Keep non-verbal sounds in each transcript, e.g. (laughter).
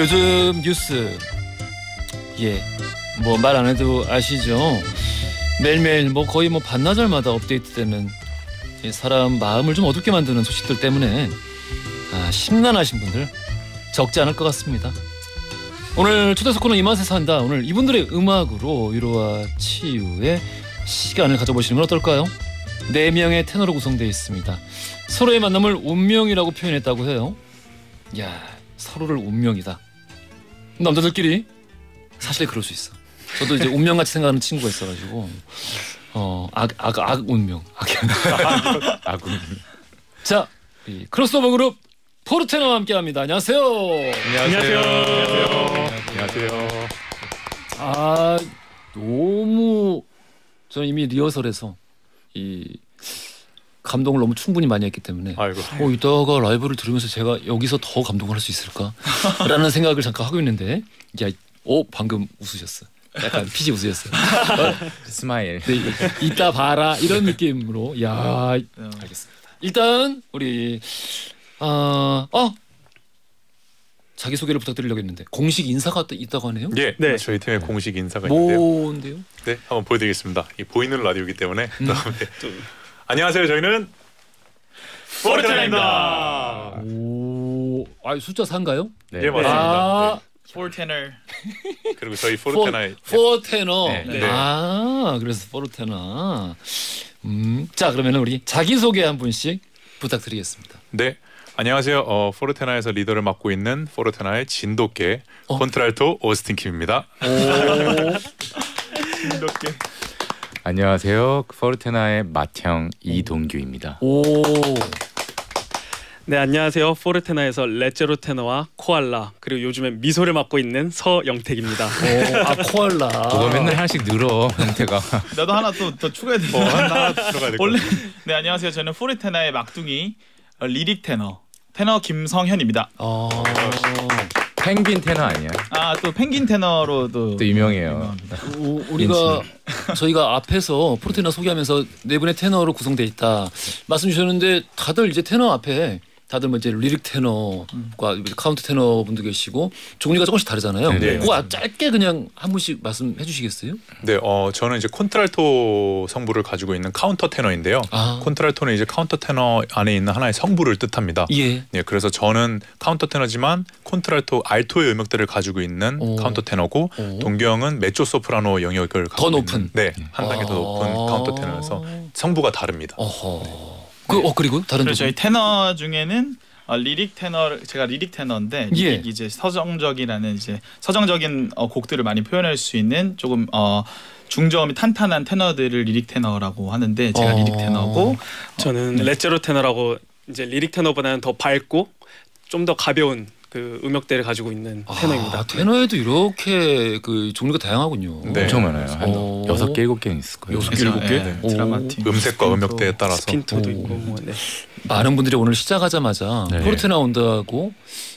요즘 뉴스 예 뭐 말 안 해도 아시죠 매일매일 뭐 거의 뭐 반나절마다 업데이트되는 이 사람 마음을 좀 어둡게 만드는 소식들 때문에 아, 심란하신 분들 적지 않을 것 같습니다. 오늘 초대석 코너 이맛에 산다 오늘 이분들의 음악으로 위로와 치유의 시간을 가져보시는 건 어떨까요? 네 명의 테너로 구성되어 있습니다. 서로의 만남을 운명이라고 표현했다고 해요. 야 서로를 운명이다. 남자들끼리 사실 그럴 수 있어. 저도 이제 운명같이 생각하는 친구가 있어가지고 어악악악 악, 악 운명 악 아군. 자, 이 크로스오버 그룹 포르테나와 함께합니다. 안녕하세요. 안녕하세요. 안녕하세요. 안녕하세요. 아 너무 저는 이미 리허설에서 이 감동을 너무 충분히 많이 했기 때문에 아이고. 어 이따가 라이브를 들으면서 제가 여기서 더 감동을 할 수 있을까라는 (laughs) 생각을 잠깐 하고 있는데 야, 오 방금 웃으셨어. 약간 피식 웃으셨어요. smile. 네, 이따 봐라 이런 느낌으로 야 알겠습니다. 일단 우리 아 어, 자기 소개를 부탁드리려고 했는데 공식 인사가 또 있다고 하네요. 예, 네. 저희 팀의 공식 인사가 있는데요. 뭔데요? 네, 한번 보여드리겠습니다. 이 보이는 라디오이기 때문에 음. 안녕하세요. 저희는 포르테나입니다. 오, 아 숫자 4인가요? 네. 예, 맞습니다. 아, 네. 그리고 저희 포르테나의 포르테너. 네. 네. 아, 그래서 포르테너. 음, 자 그러면 우리 자기 소개 한 분씩 부탁드리겠습니다. 네, 안녕하세요. 어, 포르테나에서 리더를 맡고 있는 포르테나의 진돗개 어? 콘트랄토 오스틴 킴입니다. 오, 안녕하세요. 포르테나의 맏형 이동규입니다. 오, 네 안녕하세요 포르테나에서 레제로 테너와 코알라 그리고 요즘엔 미소를 맡고 있는 서영택입니다 오, 아 코알라. 그거 맨날 하나씩 늘어 형태가. (laughs) 나도 하나 또 더 추가해야 돼. 어, 하나 들어가야 될것 원래. 네 안녕하세요. 저는 포르테나의 막둥이 어, lyric 테너 테너 김성현입니다. 어, 펭귄 테너 아니야? 아 또 펭귄 테너로도 또 유명해요. 우- 우리가 (laughs) 저희가 앞에서 포르테너 소개하면서 네 분의 테너로 구성돼 있다 말씀 주셨는데 다들 이제 테너 앞에 다들 뭐 이제 lyric 테너과 카운터 테너 분도 계시고 종류가 조금씩 다르잖아요. 네, 그거 아- 짧게 그냥 한 분씩 말씀해 주시겠어요? 네, 어, 저는 이제 콘트랄토 성부를 가지고 있는 카운터 테너인데요. 아, 콘트랄토는 이제 카운터 테너 안에 있는 하나의 성부를 뜻합니다. 예. 네, 그래서 저는 카운터 테너지만 콘트랄토 알토의 음역대를 가지고 있는 오. 카운터 테너고 오. 동규 형은 메조 소프라노 영역을 더 높은? 있는, 네, 한 단계 더 높은 아. 카운터 테너여서 성부가 다릅니다. 어허. 그, 어 그리고 다른 그리고 분? 저희 테너 중에는 어, lyric 테너 제가 lyric 테너인데 예. lyric 이제 서정적이라는 이제 서정적인 어, 곡들을 많이 표현할 수 있는 조금 어, 중저음이 탄탄한 테너들을 lyric 테너라고 하는데 제가 어. lyric 테너고 저는 네. leggero 테너라고 이제 lyric 테너보다는 더 밝고 좀 더 가벼운 그 음역대를 가지고 있는 테너입니다 아, 테너에도 이렇게 그 종류가 다양하군요. 네. 엄청 많아요. 한 어. 여섯 개 일곱 개는 있을 거예요. 여섯 개, 일곱 개? 네, 오. 드라마틱 음색과 음역대에 따라서 spinto도 오. 있고 뭐, 네. 많은 분들이 오늘 시작하자마자 네. 포르테 나 온다고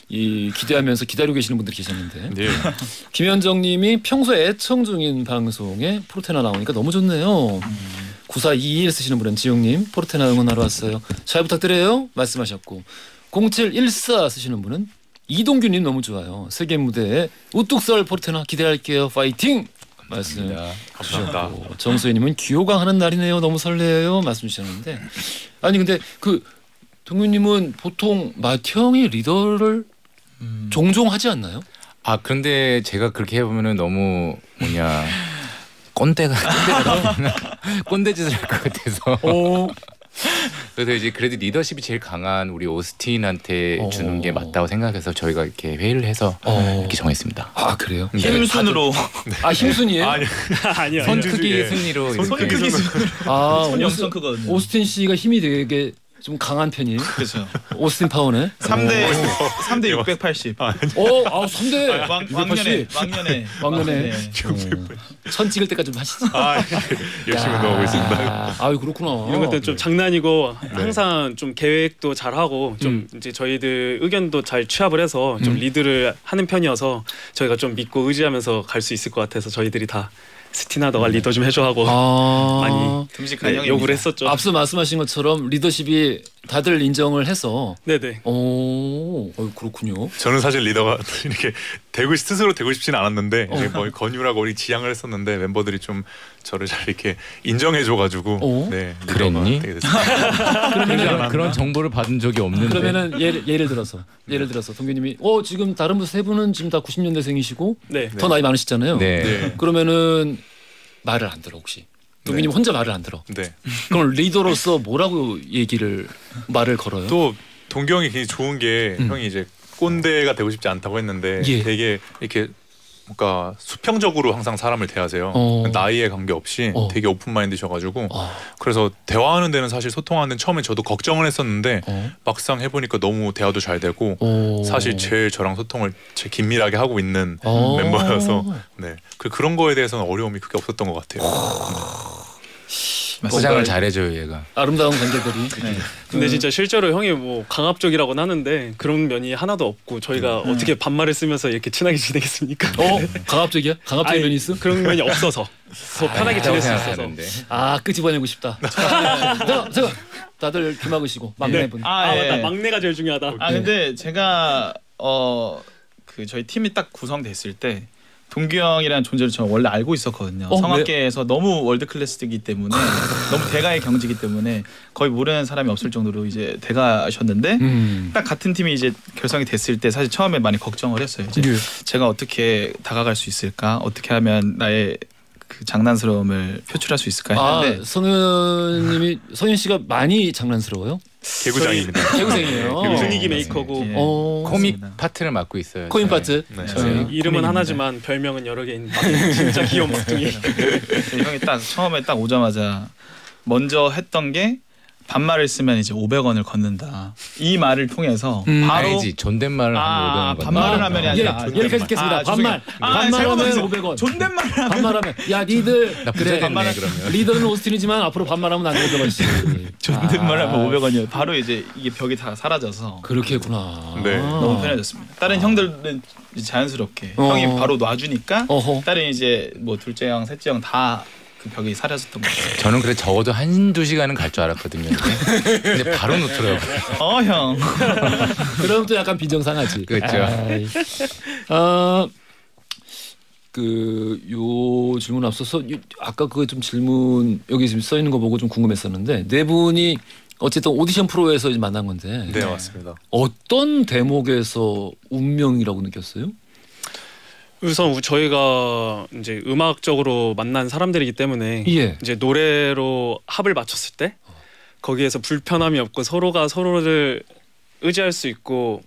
이 기대하면서 기다리고 계시는 분들이 계셨는데 네. (laughs) 김현정님이 평소에 애청 중인 방송에 포르테나 나오니까 너무 좋네요. 9421 쓰시는 분은 지용님 포르테나 응원하러 왔어요. 잘 부탁드려요. 말씀하셨고 0714 쓰시는 분은 이동규님 너무 좋아요. 세계 무대에 우뚝 설 포르테나 기대할게요. 파이팅. 말씀 감사합니다. 정수희님은 귀호강 하는 날이네요. 너무 설레요. 말씀 주셨는데 아니 근데 그 동규님은 보통 맏형이 리더를 종종 하지 않나요? 아 그런데 제가 그렇게 해보면은 너무 뭐냐 (laughs) 꼰대가 꼰대가 (laughs) 꼰대짓을 할 것 같아서 오. 그래서 이제 그래도 리더십이 제일 강한 우리 오스틴한테 어. 주는 게 맞다고 생각해서 저희가 이렇게 회의를 해서 어. 이렇게 정했습니다. 아 그래요? 네. 힘순으로 아 힘순이에요? 아니, (laughs) 아니요 손. 크기 예. 순위로 손 크기 순으로. 아 손이 오스, 엄청 크거든요. 오스틴 씨가 힘이 되게 좀 강한 편이에요. 그렇죠. 오스틴 파워네. 3대 3대 680. 오, 아 3대 왕, 왕년에 680. 왕년에 왕년에. 네. 천 찍을 때까지 좀 하시죠. 아, 열심히 운동하고 있습니다. 아 그렇구나. 이런 것들은 좀 장난이고 네. 항상 좀 계획도 잘 하고 좀 이제 저희들 의견도 잘 취합을 해서 좀 음. 리드를 하는 편이어서 저희가 좀 믿고 의지하면서 갈 수 있을 것 같아서 저희들이 다 스티나 너가 리더 좀 해줘 하고 아, 많이 듬직한 네. 요구를 했었죠. 앞서 말씀하신 것처럼 리더십이 다들 인정을 해서 네네. 오, 어, 그렇군요. 저는 사실 리더가 (laughs) 이렇게 되고 싶- 스스로 되고 싶지는 않았는데 어. 뭐 권유라고 우리 지향을 했었는데 멤버들이 좀 저를 잘 이렇게 인정해줘가지고 어? 네 그랬니? 됐습니다. (laughs) 그런, 정보를 받은 적이 없는데. 그러면은 예를, 예를 들어서 예를 들어서 동규님이 어 지금 다른 분 세 분은 지금 다 90년대생이시고 네. 더 나이 많으시잖아요. 네. 네. 그러면은 말을 안 들어 혹시 동규님 혼자 말을 안 들어. 네. 그럼 리더로서 뭐라고 얘기를 말을 걸어요? 또 동경이 굉장히 좋은 게 음. 형이 이제 꼰대가 되고 싶지 않다고 했는데 예. 되게 이렇게 뭔가 수평적으로 항상 사람을 대하세요. 어. 나이에 관계없이 어. 되게 오픈 마인드셔가지고 아, 그래서 대화하는 데는 사실 소통하는 처음에 저도 걱정을 했었는데 어, 막상 해보니까 너무 대화도 잘 되고 어. 사실 제일 저랑 소통을 제일 긴밀하게 하고 있는 어. 멤버여서 네. 그 그런 거에 대해서는 어려움이 크게 없었던 것 같아요. 포장을 잘해줘요 얘가. 아름다운 관계들이. (laughs) 네. 근데 음. 진짜 실제로 형이 뭐 강압적이라고는 하는데 그런 면이 하나도 없고 저희가 음. 어떻게 반말을 쓰면서 이렇게 친하게 지내겠습니까? 어 (laughs) 강압적이야? 강압적인 아니, 면이 있어? 그런 면이 없어서 더 편하게 지낼 수 있어서 생각하는데. 아 끄집어내고 싶다. (laughs) 자, 제가 다들 귀 막으시고 막내분. 아, 아, 예. 맞다 막내가 제일 중요하다. 아 근데 제가 어 그 저희 팀이 딱 구성됐을 때 동규 형이라는 존재를 저는 원래 알고 있었거든요. 어, 성악계에서 너무 월드 클래스이기 때문에 (laughs) 너무 대가의 경지이기 때문에 거의 모르는 사람이 없을 정도로 이제 대가셨는데 음. 딱 같은 팀이 이제 결성이 됐을 때 사실 처음에 많이 걱정을 했어요. 이제 예. 제가 어떻게 다가갈 수 있을까? 어떻게 하면 나의 그 장난스러움을 표출할 수 있을까 아 했는데 성현님이 성현 씨가 많이 장난스러워요. 개구장입니다. 개구쟁이에요. (laughs) 개구쟁이. 분위기 메이커고 예. 어. 코믹 맞습니다. 파트를 맡고 있어요. 저는. 파트. 네. 저희 네. 이름은. 하나지만 별명은 여러 개인. (laughs) 진짜 귀여운 막둥이. 근데 형이 딱 처음에 딱 오자마자 먼저 했던 게 반말을 쓰면 이제 500원을 걷는다. 이 말을 통해서 음. 바로 아니지 존댓말을 아, 하면 500원 반말을 하면이 예, 아니라 아, 여기까지 듣겠습니다. 아, 반말. 아, 반말하면 잘못했어요. 500원. 존댓말을 하면 반말하면 야 니들 (laughs) 나 그래 반말은- 그러면. (laughs) 리더는 오스틴이지만 앞으로 반말하면 안 500원씩. 존댓말 아. 하면 500원이요. 바로 이제 이게 벽이 다 사라져서 그렇게 했구나. 네. 너무 편해졌습니다. 다른 형들은 자연스럽게 어. 형이 바로 놔주니까 어허. 다른 이제 뭐 둘째 형, 셋째 형다그 벽이 사라졌던 것 같아요. 저는 그래 적어도 한두 시간은 갈 줄 알았거든요. 근데, 근데 바로 놓더라고요. 어 형. 그럼 또 약간 빈정상하지. 그렇죠. 아이. 아, 그요 질문 앞서서 이- 아까 그 좀 질문 여기 지금 써 있는 거 보고 좀 궁금했었는데 네 분이 어쨌든 오디션 프로에서 만난 건데 네 맞습니다. 어떤 대목에서 운명이라고 느꼈어요? 우선 우- 저희가 이제 음악적으로 만난 사람들이기 때문에 예. 이제 노래로 합을 맞췄을 때 거기에서 불편함이 없고 서로가 서로를 의지할 수 있고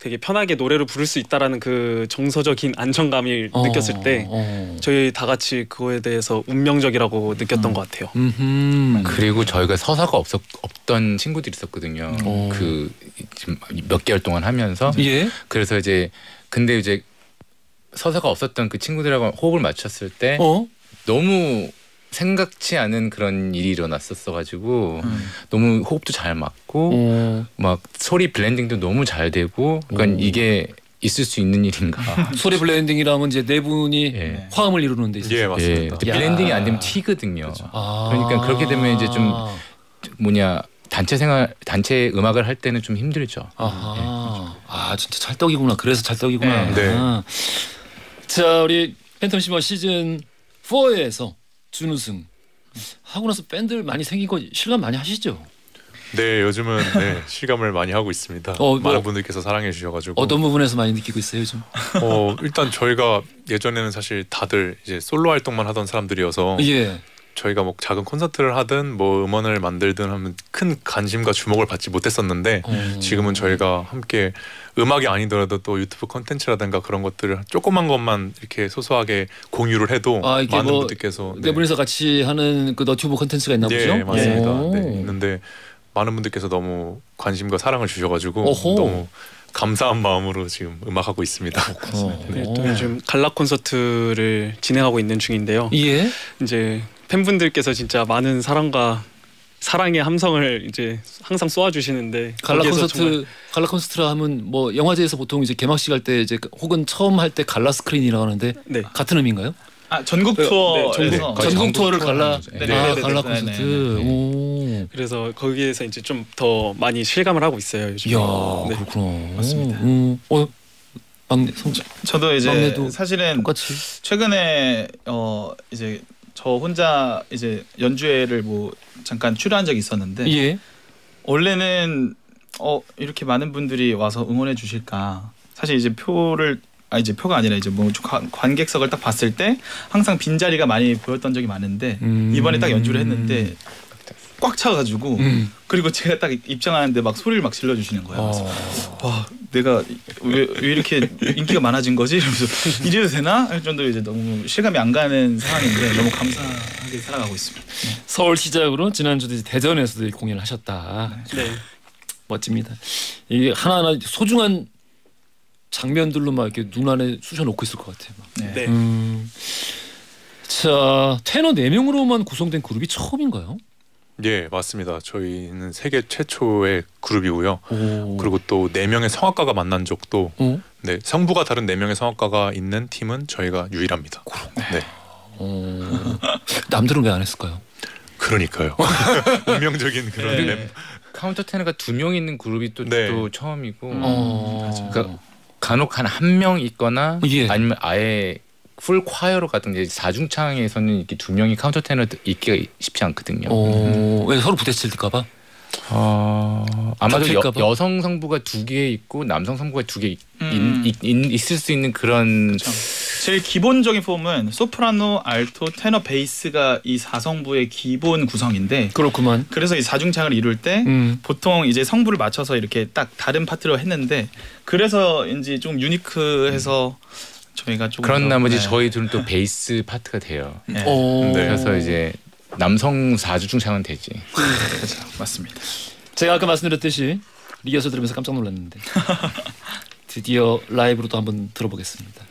되게 편하게 노래를 부를 수 있다라는 그 정서적인 안정감을 어, 느꼈을 때 어. 저희 다 같이 그거에 대해서 운명적이라고 느꼈던 음. 것 같아요. 음흠. 그리고 저희가 서사가 없었 없던 친구들이 있었거든요. 어. 그 지금 몇 개월 동안 하면서 예. 그래서 이제 근데 이제 서사가 없었던 그 친구들하고 호흡을 맞췄을 때 어? 너무 생각지 않은 그런 일이 일어났었어 가지고 음. 너무 호흡도 잘 맞고 어. 막 소리 블렌딩도 너무 잘 되고 그러니까 오. 이게 있을 수 있는 일인가? (laughs) 소리 blending이라면 이제 네 분이 예. 화음을 이루는 데 있어서. 예 예, 맞습니다. 야. blending이 안 되면 튀거든요. 아. 그러니까 그렇게 되면 이제 좀 뭐냐 단체 생활 단체 음악을 할 때는 좀 힘들죠. 아하. 아 진짜 찰떡이구나. 그래서 찰떡이구나. 네. 네. 아. 자 우리 팬텀싱어 시즌 4에서 준우승 하고 나서 팬들 많이 생긴 거 실감 많이 하시죠? 네 요즘은 네, (laughs) 실감을 많이 하고 있습니다. 어, 뭐- 많은 분들께서 사랑해 주셔가지고 어떤 부분에서 많이 느끼고 있어요 요즘? 어, 일단 저희가 예전에는 사실 다들 이제 솔로 활동만 하던 사람들이어서 예. 저희가 뭐 작은 콘서트를 하든 뭐 음원을 만들든 하면 큰 관심과 주목을 받지 못했었는데 어. 지금은 저희가 함께 음악이 아니더라도 또 유튜브 콘텐츠라든가 그런 것들을 조그만 것만 이렇게 소소하게 공유를 해도 아, 많은 뭐 분들께서 네 분이서 같이 하는 그 너튜브 컨텐츠가 있나 보죠? 예 맞습니다. 오. 네, 있는데 많은 분들께서 너무 관심과 사랑을 주셔가지고 어허. 너무 감사한 마음으로 지금 음악하고 있습니다. 어. 네, 또 요즘 갈라 콘서트를 진행하고 있는 중인데요. 예. 이제 팬분들께서 진짜 많은 사랑과 사랑의 함성을 이제 항상 쏘아주시는데 갈라 콘서트 갈라 콘서트라 하면 뭐 영화제에서 보통 이제 개막식 할 때 이제 혹은 처음 할 때 갈라 스크린이라고 하는데 네. 같은 의미인가요? 아 전국 네, 투어에서 전국- 거의 전국 투어를 갈라. 네, 아 네, 네, 갈라 네, 콘서트. 네, 네. 그래서 거기에서 이제 좀 더 많이 실감을 하고 있어요 요즘. 이야 네. 그렇구나. 맞습니다. 음, 어 막내 성 저도 이제 사실은 똑같이. 최근에 어 이제 저 혼자 이제 연주회를 뭐 잠깐 출연한 적이 있었는데 예. 원래는 어 이렇게 많은 분들이 와서 응원해 주실까 사실 이제 표를 아 이제 표가 아니라 이제 뭐 관- 관객석을 딱 봤을 때 항상 빈 자리가 많이 보였던 적이 많은데 음. 이번에 딱 연주를 했는데 꽉 차가지고 음. 그리고 제가 딱 입장하는데 막 소리를 막 질러 주시는 거예요. 어. 와 내가 왜, 왜 이렇게 인기가 많아진 거지? 이러면서 이래도 되나? 할 정도로 이제 너무 실감이 안 가는 상황인데 너무 감사하게 살아가고 있습니다. 서울 시작으로 지난주도 이제 대전에서도 공연을 하셨다. 네. 멋집니다. 이게 하나하나 소중한 장면들로 막 이렇게 눈 안에 쑤셔 놓고 있을 것 같아요. 막. 네. 네. 음. 자 테너 4 명으로만 구성된 그룹이 처음인가요? 예, 맞습니다. 저희는 세계 최초의 그룹이고요. 오. 그리고 또 네 명의 성악가가 만난 적도 어? 네 성부가 다른 네 명의 성악가가 있는 팀은 저희가 유일합니다. 네, 어. 남들은 왜 안 했을까요? 그러니까요. (laughs) 운명적인 그런 네. 멤. 카운터 테너가 두 명 있는 그룹이 또, 네. 또 처음이고 음. 어. 그러니까 간혹 한 한 명 있거나 예. 아니면 아예 full choir로 가든지 사중창에서는 이렇게 두 명이 카운터 테너 있기가 쉽지 않거든요. 어. 왜 서로 부딪힐까봐? 어, 아마도 여? 여성 성부가 두 개 있고 남성 성부가 두개 음. 있을 수 있는 그런 그렇죠. 제일 기본적인 폼은 소프라노, 알토, 테너, 베이스가 이 사성부의 기본 구성인데 그렇구만. 그래서 이 사중창을 이룰 때 음. 보통 이제 성부를 맞춰서 이렇게 딱 다른 파트로 했는데 그래서인지 좀 unique해서 저희가 조금 그런 더, 나머지 네. 저희들은 또 베이스 파트가 돼요. 네. 그래서 이제 남성 사주중창은 되지. 그렇죠. 맞습니다. 제가 아까 말씀드렸듯이 리허설 들으면서 깜짝 놀랐는데 (laughs) 드디어 라이브로 또 한번 들어보겠습니다.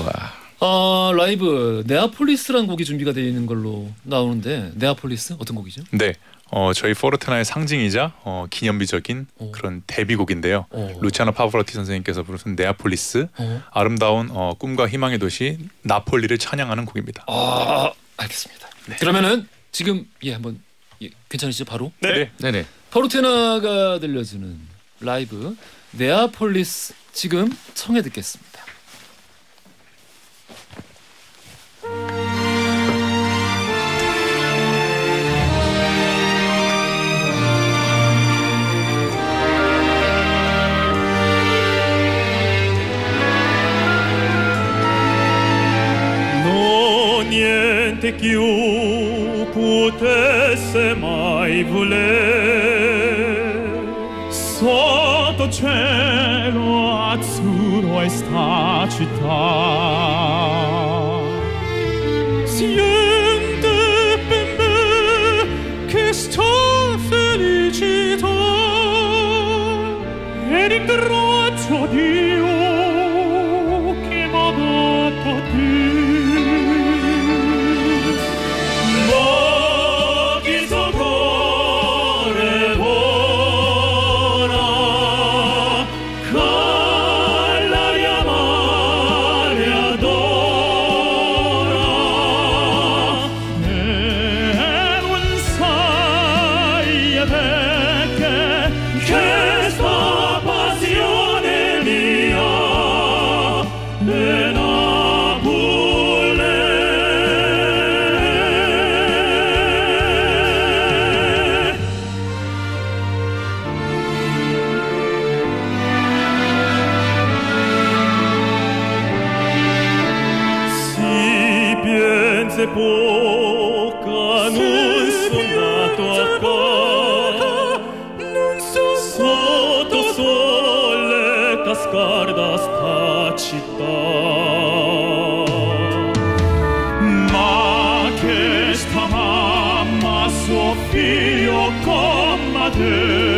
와. 어 라이브 네아폴리스라는 곡이 준비가 되어 있는 걸로 나오는데 네아폴리스 어떤 곡이죠? 네, 어, 저희 포르테나의 상징이자 어, 기념비적인 오. 그런 데뷔곡인데요. 어. 루치아노 파바로티 선생님께서 부르신 네아폴리스 어. 아름다운 어, 꿈과 희망의 도시 나폴리를 찬양하는 곡입니다. 아 알겠습니다. 그러면은 지금 예 한번 예, 괜찮으시죠 바로 네. 네 네. 포르테나가 들려주는 라이브 네아폴리스 지금 청해 듣겠습니다. sente chiu potesse mai voler sotto cielo azzurro e sta città. Piense poca, non suonato a qua, sotto sole cascarda sta città. Ma che sta mamma suo figlio come te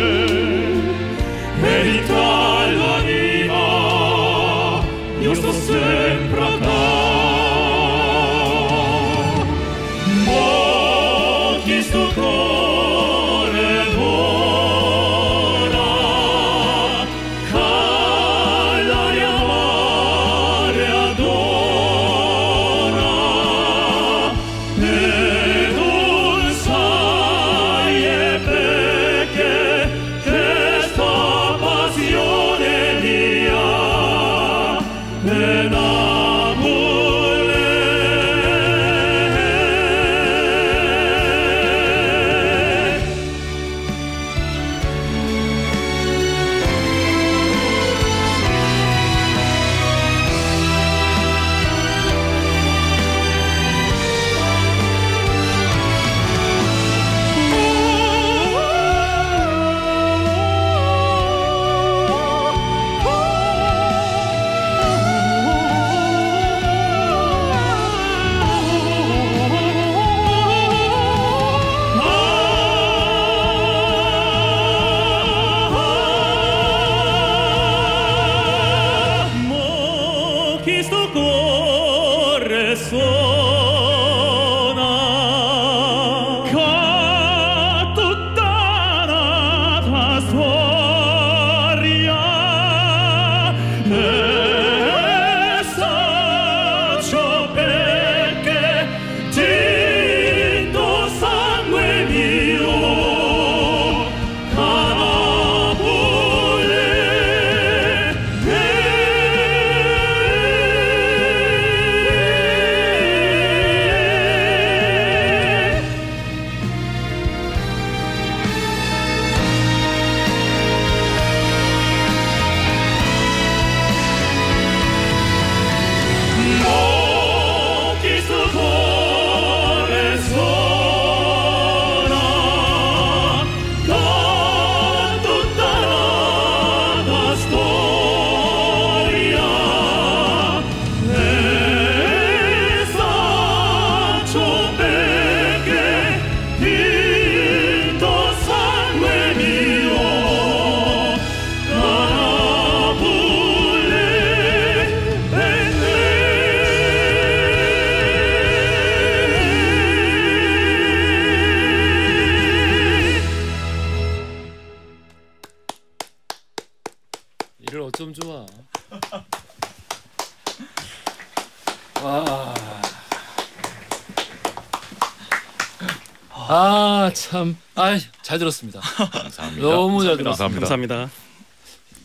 참, 아잘 들었습니다. (laughs) 감사합니다. 너무 잘 들었습니다. 감사합니다. 감사합니다.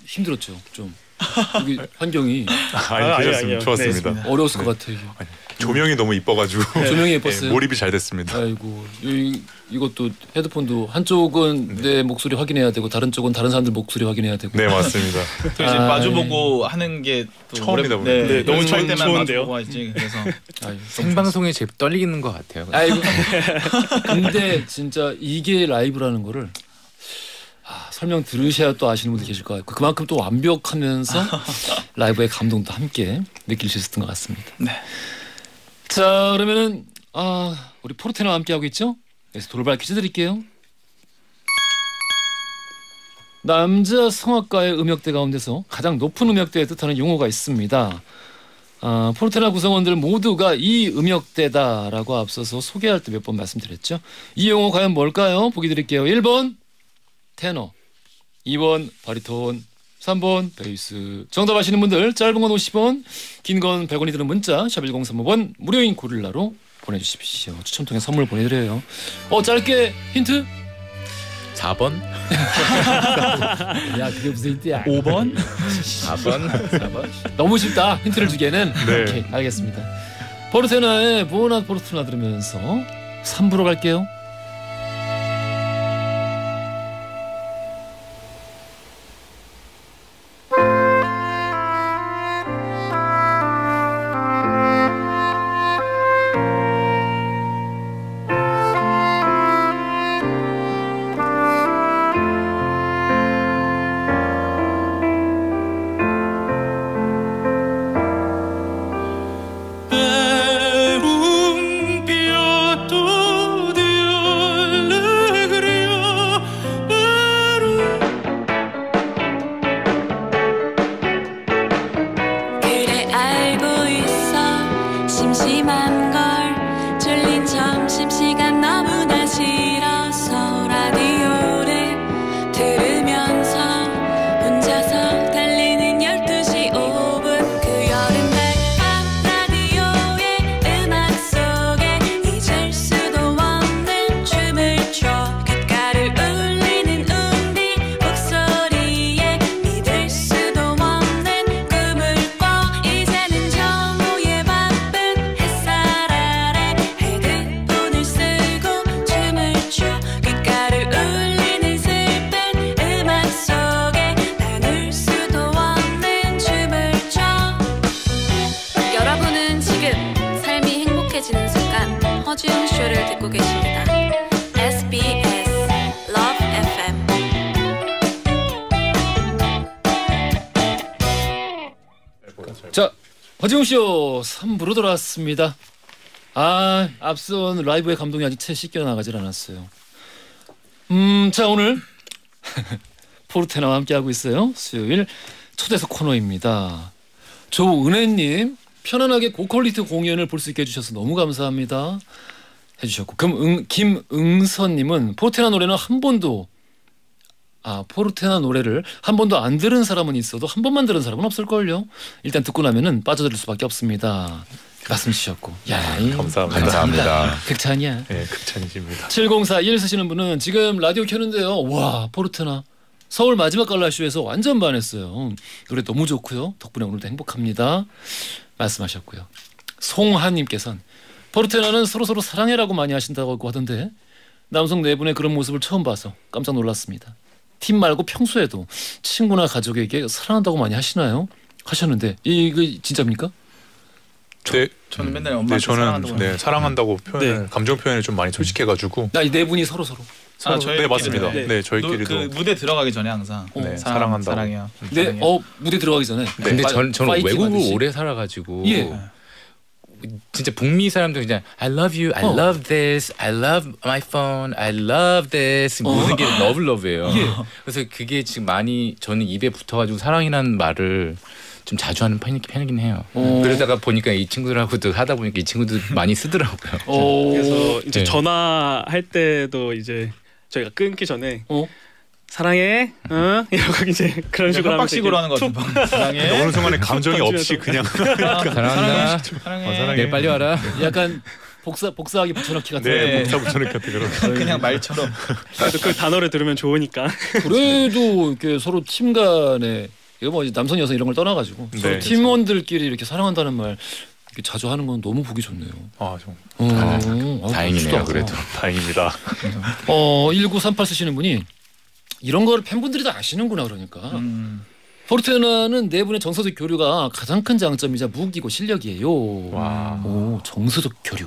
힘들었죠, 좀. 여기 환경이 아니 아, 괜찮습니다. 아니에요. 좋았습니다. 네, 어려웠을 것 같아요. 조명이 너무 이뻐가지고 조명이 예, 예뻤어요. 몰입이 잘 됐습니다. 아이고 이, 이것도 헤드폰도 한쪽은 내 목소리 확인해야 되고 다른 쪽은 다른 사람들 목소리 확인해야 되고. 네 맞습니다. (laughs) 또 이제 아, 마주보고 하는 게또 처음이다 보니까. 네, 네, 너무 좋- 때만 좋은데요? 마주보고 하지. 그래서 (laughs) 아이고, 생방송에 제 떨리는 것 같아요. 아이고. (laughs) 근데 진짜 이게 라이브라는 거를 아, 설명 들으셔야 또 아시는 분들 계실 것 같고 그만큼 또 완벽하면서 라이브의 감동도 함께 느낄 수 있었던 것 같습니다. 네. 자 그러면은 아 우리 포르테나와 함께 하고 있죠? 그래서 돌발 퀴즈 드릴게요. 남자 성악가의 음역대 가운데서 가장 높은 음역대에 뜻하는 용어가 있습니다. 아, 포르테나 구성원들 모두가 이 음역대다라고 앞서서 소개할 때 몇 번 말씀드렸죠. 이 용어 과연 뭘까요? 보기 드릴게요. 1번 테너, 2번 바리톤, 3번 베이스. 정답 아시는 분들 짧은 건 50원, 긴 건 100원이 드는 문자 샵 1035번 무료인 고릴라로 보내주십시오. 추첨 통해 선물 보내드려요. 어 짧게 힌트? 4번? (laughs) 야 그게 무슨 힌트야? 5번 4번? 너무 쉽다. 힌트를 주기에는. 네. 오케이, 알겠습니다. 포르테나의 부어나 포르투나 들으면서 3부로 갈게요. 쇼 3부로 돌아왔습니다. 아, 앞선 라이브의 감동이 아직 채 씻겨 나가질 않았어요. 음, 자 오늘 (laughs) 포르테나와 함께 하고 있어요. 수요일 초대석 코너입니다. 조은혜님 편안하게 고퀄리티 공연을 볼 수 있게 해주셔서 너무 감사합니다. 해주셨고 금 응 김응선님은 포르테나 노래는 한 번도 아 포르테나 노래를 한 번도 안 들은 사람은 있어도 한 번만 들은 사람은 없을걸요. 일단 듣고 나면은 빠져들 수밖에 없습니다. 말씀 주셨고 야 이- 감사합니다. 감사합니다. 극찬이야. 네, 극찬이십니다. 7041 쓰시는 분은 지금 라디오 켜는데요. 와 포르테나 서울 마지막 갈라쇼에서 완전 반했어요. 노래 너무 좋고요. 덕분에 오늘도 행복합니다. 말씀하셨고요. 송하님께서는 포르테나는 서로 서로 사랑해라고 많이 하신다고 하던데 남성 네 분의 그런 모습을 처음 봐서 깜짝 놀랐습니다. 팀 말고 평소에도 친구나 가족에게 사랑한다고 많이 하시나요? 하셨는데 이거 진짜입니까? 네, 저는 맨날 네 엄마한테 저는 사랑한다고 네, 사랑한다고 표현, 네. 감정 표현이 좀 많이 솔직해가지고 나 이 네 분이 서로 서로. 아, 서로- 저희끼리 네 맞습니다. 네. 네, 노- 저희끼리도 그 무대 들어가기 전에 항상 어. 네, 사랑, 사랑 한다고. 사랑해요. 네, 사랑해요. 어 무대 들어가기 전에. 근데 파- 전, 저는 외국을. 오래 살아가지고 예. 진짜 북미 사람들 그냥 I love you, I 어. love this, I love my phone, I love this 모든 게 love love예요. 예. 그래서 그게 지금 많이 저는 입에 붙어가지고 사랑이라는 말을 좀 자주 하는 편이, 편이긴 해요. 어. 그러다가 보니까 이 친구들하고도 하다 보니까 이 친구들 많이 쓰더라고요. 어. 그래서 이제 네. 전화할 때도 이제 저희가 끊기 전에 어? 사랑해, 응? (laughs) 이러고 이제 그런 식으로 협박식으로 이렇게 하는 거툭 같은 사랑해. 어느 순간에 감정이 없이 그냥 (laughs) 사랑한다. 사랑해. 어, 사랑해. 내일 빨리 와라. (laughs) 약간 복사 복사하기 붙여넣기 같은 네, 거. 복사 붙여넣기 같은 그런. 그냥 말처럼 그래도 그 단어를 들으면 좋으니까. 그래도 이렇게 서로 팀 간에 이거 뭐 남성 여성 이런 걸 떠나가지고 네, 서로 그렇죠. 팀원들끼리 이렇게 사랑한다는 말 이렇게 자주 하는 건 너무 보기 좋네요. 아, 좀 어, 아, 다행이네요, 멋지다. 그래도. 다행입니다. 어1938 쓰시는 분이 이런 거를 팬분들이 다 아시는구나 그러니까 음. 포르테나는 네 분의 정서적 교류가 가장 큰 장점이자 무기고 실력이에요. 와. 오 정서적 교류.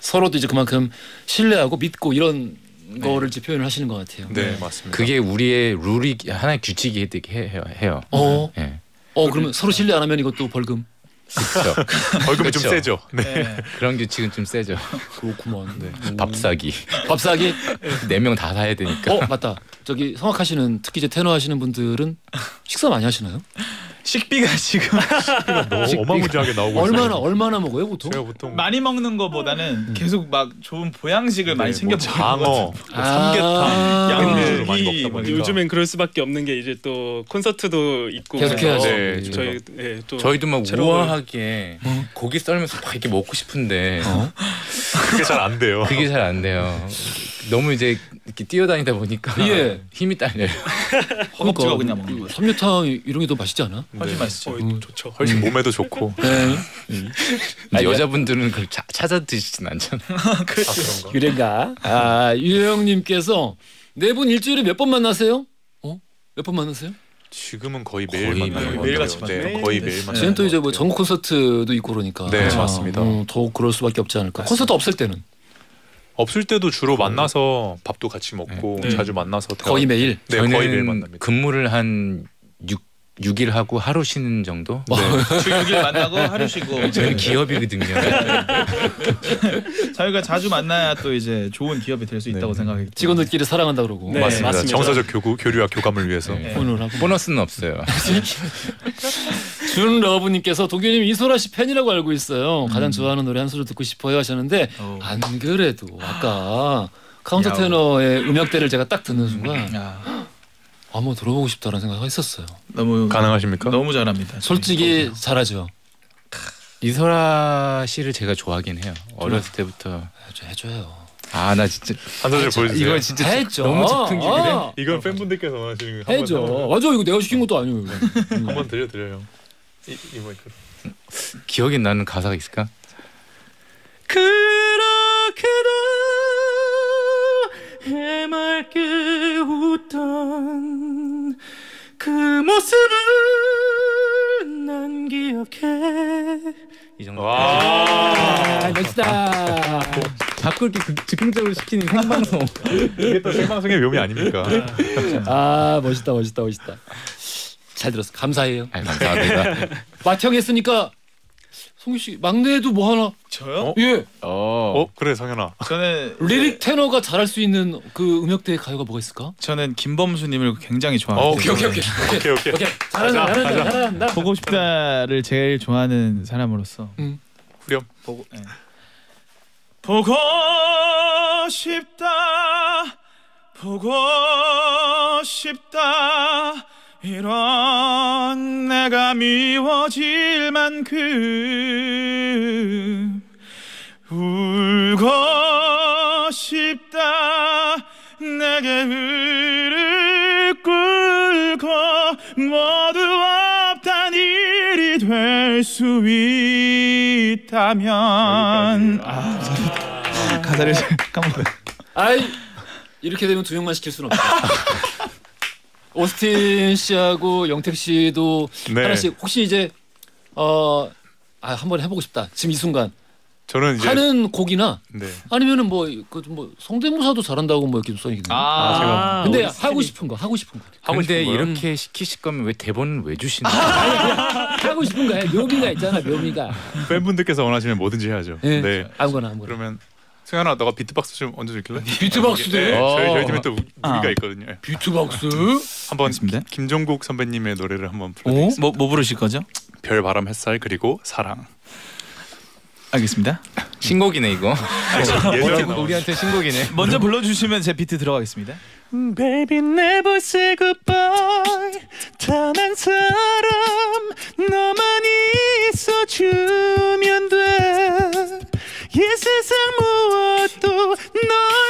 서로도 이제 그만큼 신뢰하고 믿고 이런 거를 이제 표현을 하시는 것 같아요. 네, 맞습니다. 그게 우리의 룰이 하나의 규칙이 되게 해요. 해요. 어, 예. 어 그러면 서로 신뢰 안 하면 이것도 벌금. 그렇죠. (laughs) 벌금이 좀 그렇죠. 세죠. 네. 네. 그런 규칙은 좀 세죠. 그렇구만. 네. 밥 사기. (laughs) 밥 사기. 네 명 다 사야 되니까. 어 맞다. 저기 성악하시는 특히 이제 테너 하시는 분들은 식사 많이 하시나요? 식비가 (laughs) 지금 너무 어마무지하게 나오고 얼마나 있어요. 얼마나 먹어요 보통? 제가 보통 많이 먹는 거보다는 계속 막 좋은 보양식을 많이 네, 챙겨 뭐 먹는 것 장어. 뭐 삼계탕, 아. 양념으로 많이 고기 먹다 막 보니까 요즘엔 그럴 수밖에 없는 게 이제 또 콘서트도 있고 계속 그래서 해야죠. 네, 저희 예, 또 저희도 막 새로운- 우아하게 고기 썰면서 막 이렇게 먹고 싶은데 그게 잘 안 돼요. 그게 잘 안 돼요. 너무 이제 이렇게 뛰어다니다 보니까 예. (laughs) 힘이 딸려요. (laughs) 허겁지겁 그냥 먹는 거죠. 삼계탕 이런 게 더 맛있지 않아? 훨씬 네. 맛있죠. 어, 좋죠. 훨씬 몸에도 좋고. 네. 근데 여자분들은 그걸 차, 찾아 드시진 않잖아요. (laughs) 아, 그런가? 그런가? 아 유영님께서 네 분 일주일에 몇 번 만나세요? 어? 몇 번 만나세요? 지금은 거의 매일 거의 만나는 매일. 같이 네, 만나요. 거의 네. 매일 만나는 지금 또것 이제 뭐. 전국 콘서트도 있고 그러니까. 네, 아, 맞습니다. 음, 더욱 그럴 수밖에 없지 않을까. 콘서트 없을 때는 없을 때도 주로 만나서 밥도 같이 먹고 네. 자주 만나서 대화- 거의 매일. 네, 거의 매일 만납니다. 근무를 한 6, 6일 하고 하루 쉬는 정도? 네. (laughs) 주 6일 만나고 하루 쉬고 저희는 기업이거든요. (laughs) 저희가 자주 만나야 또 이제 좋은 기업이 될 수 있다고 네. 때문에 직원들끼리 사랑한다 그러고. 네, 맞습니다. 맞습니다. 정서적 교구, 교류와 교감을 위해서. 네. 보너스는 없어요. (laughs) 준러브님께서 도겸님 이소라 씨 팬이라고 알고 있어요. 가장 좋아하는 노래 한 소절 듣고 싶어요 하셨는데 어. 안 그래도 아까 카운터. 테너의 음역대를 제가 딱 듣는 순간 야, 한번 들어보고 싶다는 생각을 했었어요. 너무 가능하십니까? 너무 잘합니다. 솔직히 잘하죠. 이소라 씨를 제가 좋아하긴 해요. 어렸을 때부터. 해줘, 해줘요. 아 나 진짜 한 소절 보여주세요. 이거 진짜 해줘. 너무 즉흥적이네. 아, 이건 팬분들께서 원하시는 거 해줘. 맞아 이거 내가 시킨 것도. 음. 한번 들려드려요. 이, 이 마이크로. 기억에 나는 가사가 있을까? 그렇게도 해맑게 웃던 그 모습을 난 기억해 이 정도. 와. 아, 멋있다. 자꾸 이렇게 극- 즉흥적으로 시키는 생방송. 이게 또 생방송의 묘미 아닙니까? 아 멋있다 멋있다 멋있다. 잘 들었어. 감사해요. 아, 감사합니다. (laughs) 맏형 했으니까 송희 씨 막내도 뭐 하나 저요? 어? 예 어. 어 그래 성현아. 저는 리릭 테너가 잘할 수 있는 그 음역대 가요가 뭐가 있을까? 저는 김범수님을 굉장히 어, 좋아합니다. 오케이 오케이 오케이 오케이 오케이. 오케이 잘한다 잘한다 잘한다. 보고 싶다를 제일 좋아하는 사람으로서 후렴. 보고 예. 보고 싶다 보고 싶다 이런 내가 미워질 만큼 울고 싶다. 내게 흐를 꿇고 모두 없단 일이 될 수 있다면. 아, 가사를 (laughs) 까먹어요 아이 이렇게 되면 두 명만 시킬 수는 없다. (laughs) 오스틴 씨하고 영택 씨도 네. 하나씩 혹시 이제 어 아, 한번 해보고 싶다. 지금 이 순간 저는 이제 하는 곡이나 네. 아니면은 뭐그뭐 성대모사도 잘한다고 뭐 이렇게 써 있는데. 아, 제가 근데 우리 하고 싶은 거 하고 싶은 거 하고 근데 싶은 거요? 이렇게 시키실 거면 왜 대본을 왜 주시는 거예요? 하고 싶은 거 해. 묘미가 있잖아 묘미가. (laughs) 팬분들께서 원하시면 뭐든지 해야죠. 예. 네. 아무거나 아무거나. 그러면 승현아 너가 비트박스 좀 얹어줄길래? (laughs) 비트박스도 해? 네, 저희 어. 저희 팀에 또 무기가 아. 있거든요. 예. 비트박스. 한번. 김종국 선배님의 노래를 한번 오? 불러드리겠습니다. 뭐, 뭐 부르실 거죠? 별, 바람, 햇살 그리고 사랑. 알겠습니다 신곡이네 이거. (laughs) 나온 우리한테 신곡이네. (laughs) 먼저 불러주시면 제 비트 들어가겠습니다 Baby never say goodbye 단한 사람 너만 있어주면 돼 이 세상 무엇도 널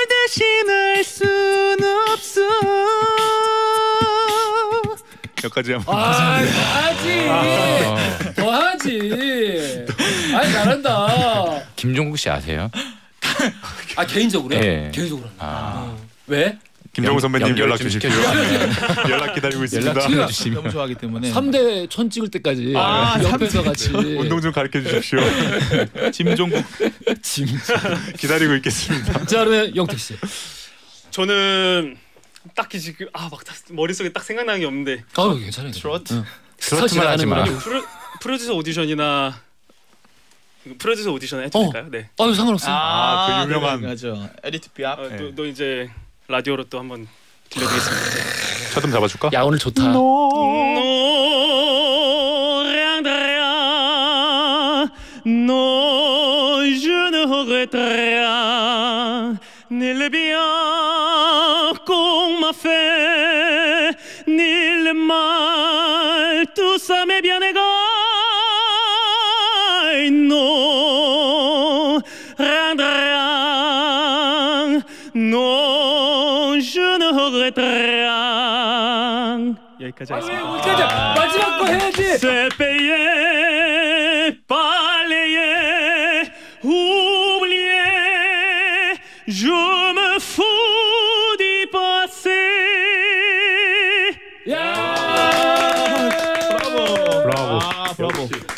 대신할 순 없어 여기까지 한번 아, 하지. 더 하지. 아, 잘한다. 김종국 씨 아세요? 아, 개인적으로요? 예. 개인적으로. 아. 왜? 김정우 선배님 연결 연락 좀 주십시오. (laughs) 연락 기다리고 있습니다. 연락 주시면 너무 좋아하기 때문에 3대 천 찍을 때까지 아, 옆에서 같이 운동 좀 가르쳐 주십시오. (laughs) 짐종국 진짜. 기다리고 있겠습니다. 자, 그러면 영택 씨. 저는 딱히 지금 아막 머릿속에 딱 생각나는 게 없는데 아, 괜찮아요. 트로트? 응. 트로트만 하지 마. 프로, 프로듀서 오디션이나 프로듀서 오디션 해도 어. 될까요? 네. 아, 상관없어요. 아, 그 유명한- 맞죠. 에디트 비압. 또 이제 라디오로 또 한번 들려드리겠습니다. 차좀 잡아줄까? 야, 오늘 좋다. Non, rien de rien. Non, je ne regrette rien. Ni le bien qu'on m'a fait, ni le mal, tout ça m'est bien égal. Non, rien. 여기까지 하겠습니다. 여기까지 마지막 거 해야지. Balayé,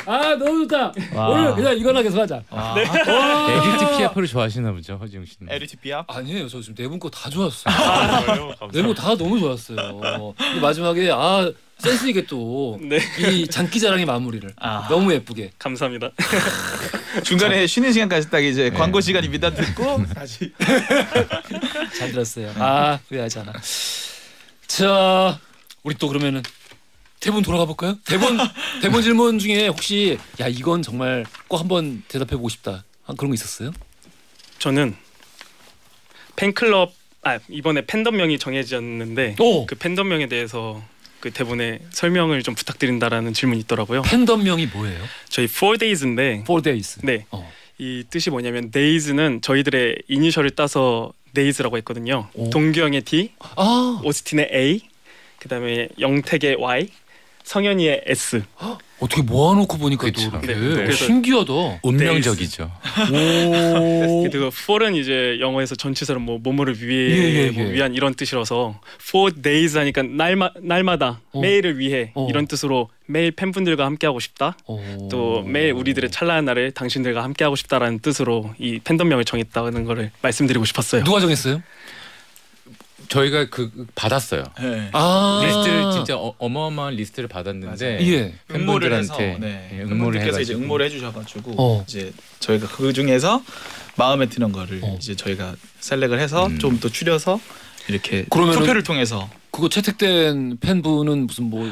아, 너무 좋다. 오늘 그냥 이거나 계속 하자. 아, 에디트 피아프를 좋아하시나 보죠 허지웅 씨는. 에디트 피아프. 아니에요. 저 지금 네분거 다 좋았어요. 아, 그래요? 감사합니다. 네분 다 너무 좋았어요. 근데 마지막에 아 센스 있게 또 이 네. 장기자랑의 마무리를 아. 너무 예쁘게. 감사합니다. (laughs) 중간에 쉬는 시간까지 딱 이제 광고 시간입니다 듣고 다시 (laughs) 잘 들었어요. 아 후회하지 않아. 자 우리 또 그러면은 대본 돌아가 볼까요? 대본 (laughs) 대본 질문 중에 혹시 야 이건 정말 꼭 한번 대답해 보고 싶다 한 그런 거 있었어요? 저는 팬클럽 아 이번에 팬덤명이 정해졌는데 오 그 팬덤명에 대해서 그 대본에 설명을 좀 부탁드린다라는 질문이 있더라고요. 팬덤명이 뭐예요? 저희 4days인데 Four Days. 네. 어. 이 뜻이 뭐냐면 days는 저희들의 이니셜을 따서 days라고 했거든요. 오. 동규 형의 D, 아 오스틴의 A, 그다음에 영택의 Y, 성현이의 S. 어떻게 모아놓고 보니까 또 그쵸. 이렇게 네, 네. 신기하다. 운명적이죠. 오. 그리고 for은 이제 영어에서 전치사로 뭐 뭐뭐를 위해 예, 예, 뭐 예. 위한 이런 뜻이라서 for days 하니까 날마 날마다 어. 매일을 위해 어. 이런 뜻으로 매일 팬분들과 함께 하고 싶다. 오. 또 매일 우리들의 찬란한 날을 당신들과 함께 하고 싶다라는 뜻으로 이 팬덤명을 정했다는 거를 말씀드리고 싶었어요. 누가 정했어요? 저희가 그 받았어요. 네. 아 리스트를 진짜 어, 어마어마한 리스트를 받았는데 예. 응모를 해서 팬분들한테 네. 예, 응모를 팬분들께서 이제 해가지고. 응모를 해주셔가지고 어. 이제 저희가 그 중에서 마음에 드는 거를 어. 이제 저희가 select을 해서 음. 좀 더 추려서 이렇게 그러면은- 투표를 통해서 그거 채택된 팬분은 무슨 뭐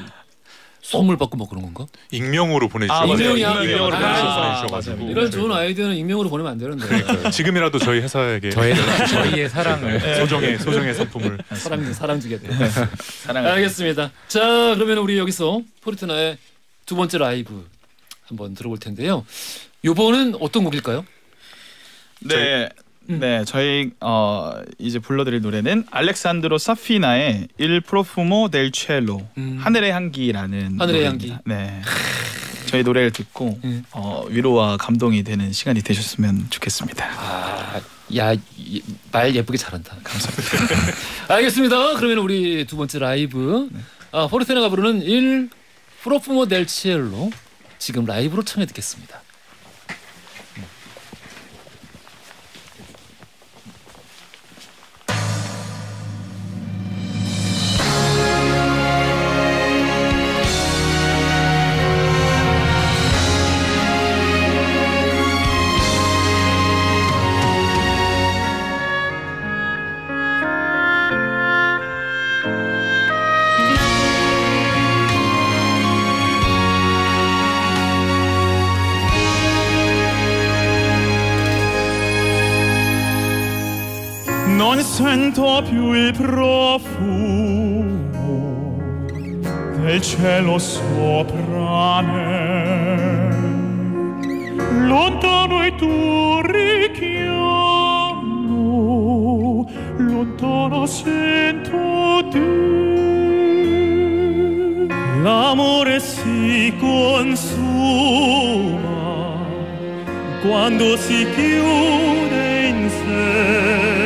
선물 받고 뭐 그런 건가? 익명으로 아, 보내주셔가지고 맞아요. 익명이야? 익명으로 아, 보내주셔가지고. 이런 좋은 아이디어는 익명으로 보내면 안 되는데. 지금이라도 저희 회사에게 저의 (laughs) 저희의 사랑을 소정의 소정의 상품을 사랑 사랑 주겠네. 사랑을 알겠습니다. 자 그러면 우리 여기서 포르테나의 두 번째 라이브 한번 들어볼 텐데요. 요번은 어떤 곡일까요? 네. 음. 네, 저희 어 이제 불러드릴 노래는 알렉산드로 사피나의 Il profumo del cielo 음. 하늘의 향기라는 하늘의 노래입니다. 네, 저희 노래를 듣고 음. 어, 위로와 감동이 되는 시간이 되셨으면 좋겠습니다. 아, 야, 이- 말 예쁘게 잘한다. 감사합니다. (laughs) 알겠습니다. 그러면 우리 두 번째 라이브 아, 포르테나가 부르는 델 치엘로 지금 라이브로 청해 듣겠습니다. sento più il profumo del cielo sopra me. Lontano e tu richiamo, lontano sento te. L'amore si consuma quando si chiude in sé.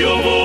You.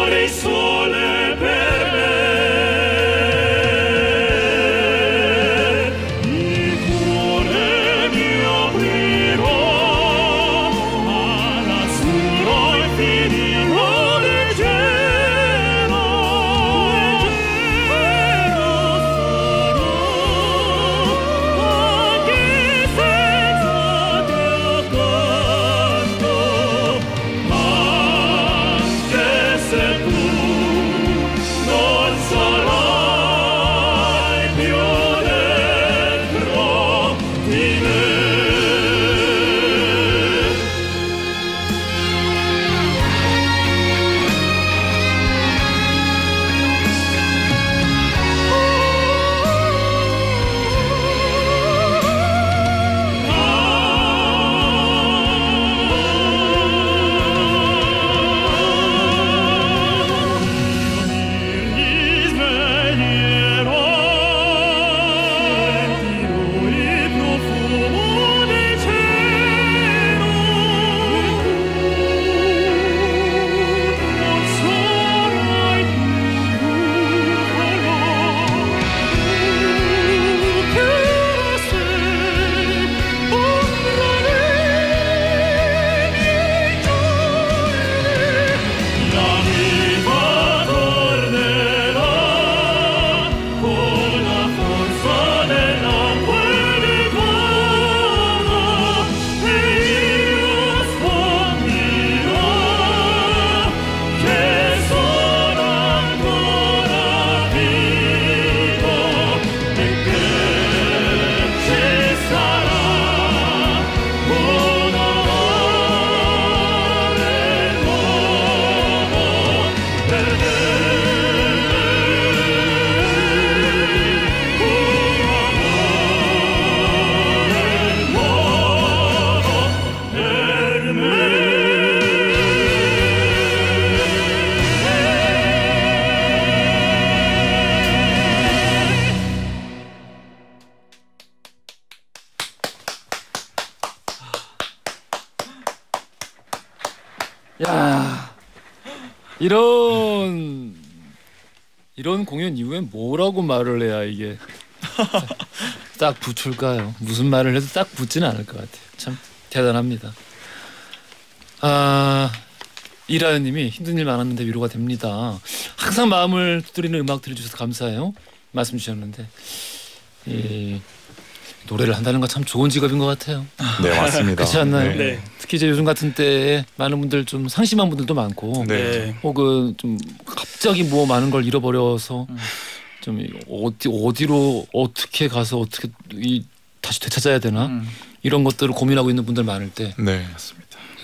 이후에 뭐라고 말을 해야 이게 (laughs) 딱 붙을까요? 무슨 말을 해도 딱 붙지는 않을 것 같아요. 참 대단합니다. 아 이라연님이 힘든 일 많았는데 위로가 됩니다. 항상 마음을 두드리는 음악 들려주셔서 감사해요. 말씀 주셨는데 이 노래를 한다는 건 참 좋은 직업인 것 같아요. 네 맞습니다. 그렇지 않나요? 네. 네. 특히 이제 요즘 같은 때에 많은 분들 좀 상심한 분들도 많고 네. 네. 혹은 좀 갑자기 뭐 많은 걸 잃어버려서 음. 좀 어디 어디로 어떻게 가서 어떻게 이 다시 되찾아야 되나 음. 이런 것들을 고민하고 있는 분들 많을 때 네.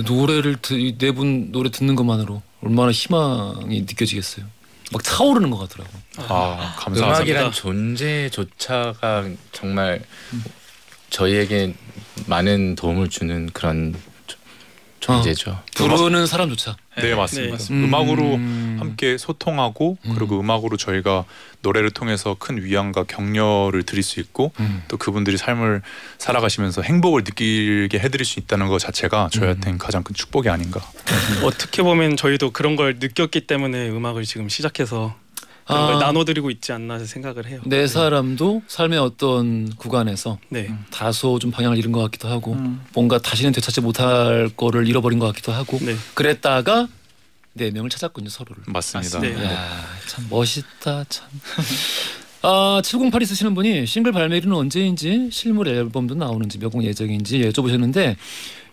노래를 네 분 노래 듣는 것만으로 얼마나 희망이 느껴지겠어요. 막 차오르는 것 같더라고. 아 감사합니다. 음악이란 존재조차가 정말 저희에게 많은 도움을 주는 그런 조- 존재죠. 부르는 사람조차. 네 맞습니다. 네. 음. 음악으로 함께 소통하고 음. 그리고 음 악으로 저희가 노래를 통해서 큰 위안과 격려를 드릴 수 있고 음. 또 그분들이 삶을 살아가시면서 행복을 느끼게 해드릴 수 있다는 것 자체가 저희한테는 가장 큰 축복이 아닌가. 어떻게 보면 저희도 그런 걸 느꼈기 때문에 음악을 지금 시작해서 그런 걸 아. 나눠드리고 있지 않나 생각을 해요. 내 사람도 삶의 어떤 구간에서 네. 다소 좀 방향을 잃은 것 같기도 하고 음. 뭔가 다시는 되찾지 못할 거를 잃어버린 것 같기도 하고 네. 그랬다가 네 명을 찾았군요 서로를. 맞습니다. 네. 야, 참 멋있다 참. (laughs) 아, 7082 쓰시는 분이 싱글 발매일은 언제인지 실물 앨범도 나오는지 몇 곡 예정인지 여쭤보셨는데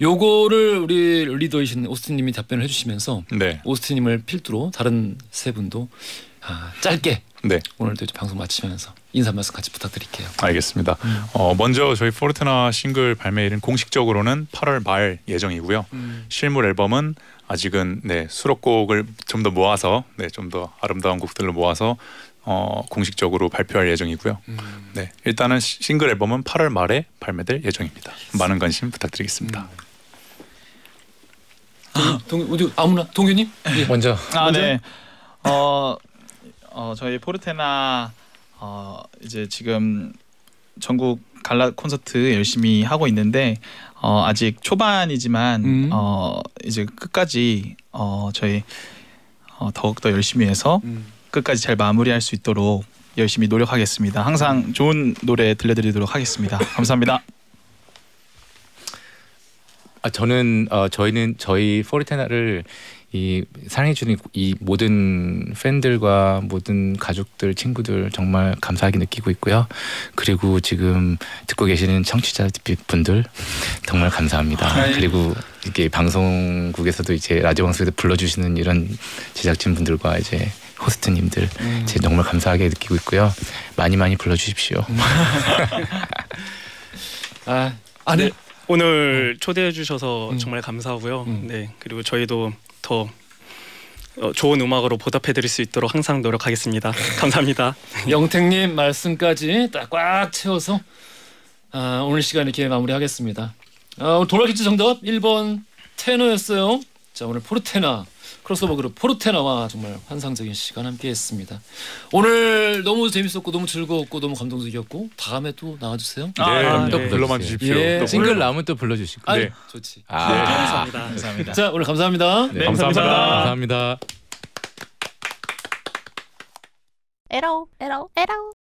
요거를 우리 리더이신 오스틴님이 답변을 해주시면서 네. 오스틴님을 필두로 다른 세 분도 아, 짧게 네. 오늘도 이제 방송 마치면서 인사 말씀 같이 부탁드릴게요. 알겠습니다. 어, 먼저 저희 포르테나 싱글 발매일은 공식적으로는 8월 말 예정이고요. 실물 앨범은 아직은 네 수록곡을 좀 더 모아서 네 좀 더 아름다운 곡들로 모아서 어, 공식적으로 발표할 예정이고요. 네 일단은 시- 싱글 앨범은 8월 말에 발매될 예정입니다. 많은 관심 부탁드리겠습니다. 동 어디 아무나 동규님? 예. 먼저 아, 네. 어, 어 저희 포르테나 어 이제 지금 전국 갈라 콘서트 열심히 하고 있는데 어 아직 초반이지만 음. 어 이제 끝까지 어 저희 어 더욱 더 열심히 해서 끝까지 잘 마무리할 수 있도록 열심히 노력하겠습니다. 항상 좋은 노래 들려드리도록 하겠습니다. 감사합니다. 아, 저는 어, 저희는 저희 포르테나를 이 사랑해주는 이 모든 팬들과 모든 가족들 친구들 정말 감사하게 느끼고 있고요. 그리고 지금 듣고 계시는 청취자 분들 정말 감사합니다. 그리고 이게 방송국에서도 이제 라디오 방송에서 불러주시는 이런 제작진 분들과 이제 호스트님들 제 정말 감사하게 느끼고 있고요. 많이 많이 불러주십시오. 아, (laughs) 아 네. 오늘 초대해 주셔서 음. 정말 감사하고요. 음. 네. 그리고 저희도 더 어, 좋은 음악으로 보답해 드릴 수 있도록 항상 노력하겠습니다. 감사합니다. (laughs) 영택님 말씀까지 딱꽉 채워서 아, 오늘 시간 이렇게 마무리하겠습니다. 아, 오늘 돌아길지 정답 1번 테너였어요. 자 오늘 포르테나 크로스오버 그룹 포르테나와 정말 환상적인 시간 함께했습니다. 오늘 너무 재밌었고 너무 즐거웠고 너무 감동적이었고 다음에 또 나와주세요. 아, 네, 네. 또 네. 불러만 주십시오. 예. 또 싱글 불러- 나오면 또 불러주시고. 아, 네. 좋지. 아, 감사합니다. 감사합니다. 자 오늘 감사합니다. 네, 감사합니다. 감사합니다. 에러 에러 에러